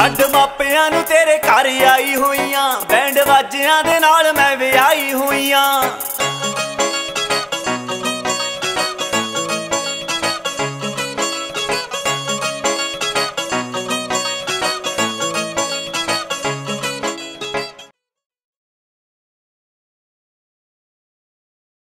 ਛੱਡ ਮਾਪਿਆਂ ਨੂੰ ਤੇਰੇ ਘਰ ਆਈ ਹੋਈਆਂ ਬੈਂਡ ਵਾਜਿਆਂ ਦੇ ਨਾਲ ਮੈਂ ਵਿਆਹ